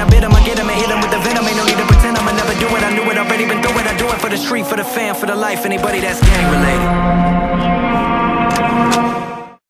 I bit him, I get him and hit him with the venom. Ain't no need to pretend I'ma never do it. I knew it, I've already been through it. I do it for the street, for the fam, for the life. Anybody that's gang related.